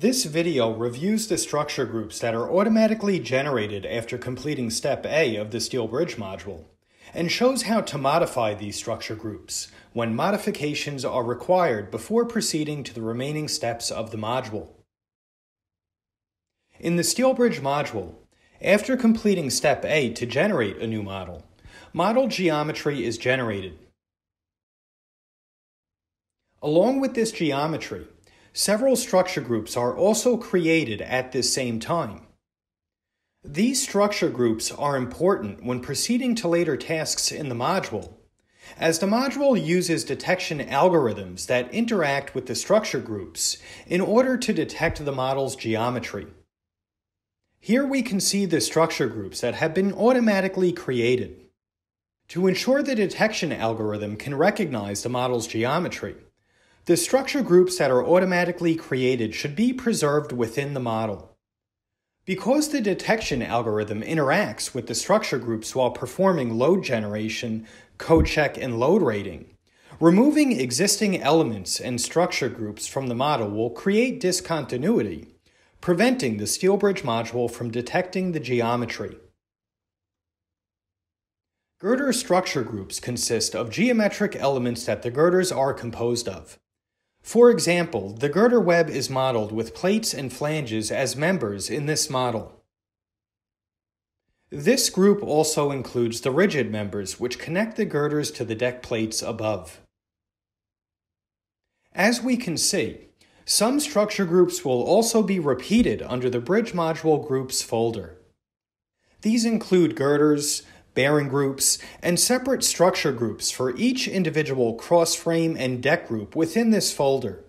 This video reviews the structure groups that are automatically generated after completing Step A of the Steel Bridge module, and shows how to modify these structure groups when modifications are required before proceeding to the remaining steps of the module. In the Steel Bridge module, after completing Step A to generate a new model, model geometry is generated. Along with this geometry, Several structure groups are also created at this same time. These structure groups are important when proceeding to later tasks in the module, as the module uses detection algorithms that interact with the structure groups in order to detect the model's geometry. Here we can see the structure groups that have been automatically created. To ensure the detection algorithm can recognize the model's geometry, the structure groups that are automatically created should be preserved within the model. Because the detection algorithm interacts with the structure groups while performing load generation, code check, and load rating, removing existing elements and structure groups from the model will create discontinuity, preventing the SteelBridge module from detecting the geometry. Girder structure groups consist of geometric elements that the girders are composed of. For example, the girder web is modeled with plates and flanges as members in this model. This group also includes the rigid members which connect the girders to the deck plates above. As we can see, some structure groups will also be repeated under the Bridge Module Groups folder. These include girders, bearing groups, and separate structure groups for each individual cross-frame and deck group within this folder.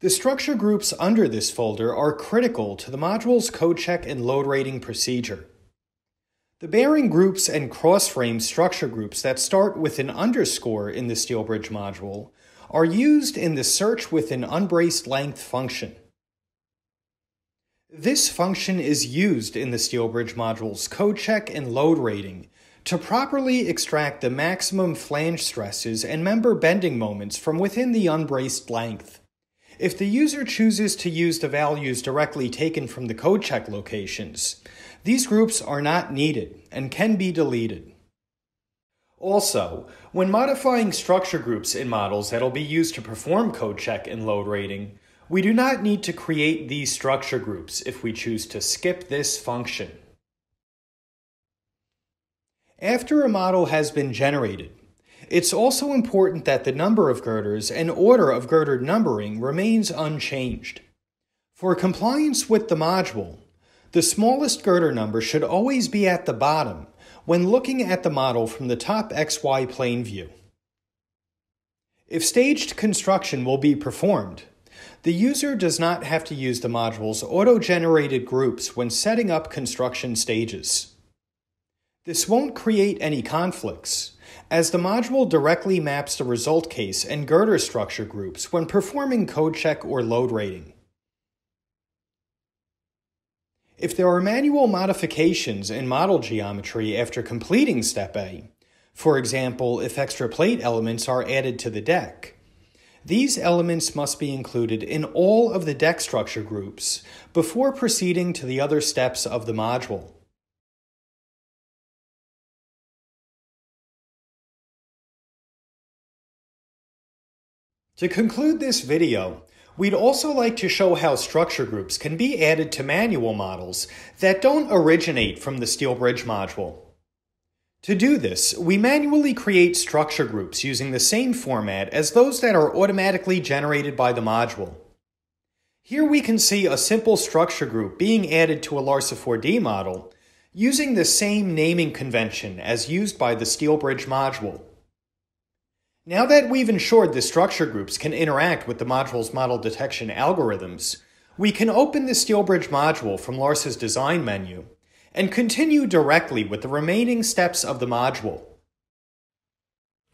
The structure groups under this folder are critical to the module's code check and load rating procedure. The bearing groups and cross-frame structure groups that start with an underscore in the SteelBridge module are used in the search with an unbraced length function. This function is used in the SteelBridge module's code check and load rating to properly extract the maximum flange stresses and member bending moments from within the unbraced length. If the user chooses to use the values directly taken from the code check locations, these groups are not needed and can be deleted. Also, when modifying structure groups in models that will be used to perform code check and load rating, we do not need to create these structure groups if we choose to skip this function. After a model has been generated, it's also important that the number of girders and order of girder numbering remains unchanged. For compliance with the module, the smallest girder number should always be at the bottom when looking at the model from the top XY plane view. If staged construction will be performed, the user does not have to use the module's auto-generated groups when setting up construction stages. This won't create any conflicts, as the module directly maps the result case and girder structure groups when performing code check or load rating. If there are manual modifications in model geometry after completing Step A, for example, if extra plate elements are added to the deck, these elements must be included in all of the deck structure groups before proceeding to the other steps of the module. To conclude this video, we'd also like to show how structure groups can be added to manual models that don't originate from the steel bridge module. To do this, we manually create structure groups using the same format as those that are automatically generated by the module. Here we can see a simple structure group being added to a Larsa 4D model using the same naming convention as used by the SteelBridge module. Now that we've ensured the structure groups can interact with the module's model detection algorithms, we can open the SteelBridge module from Larsa's design menu and continue directly with the remaining steps of the module.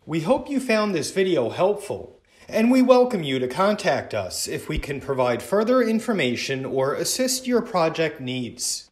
We hope you found this video helpful, and we welcome you to contact us if we can provide further information or assist your project needs.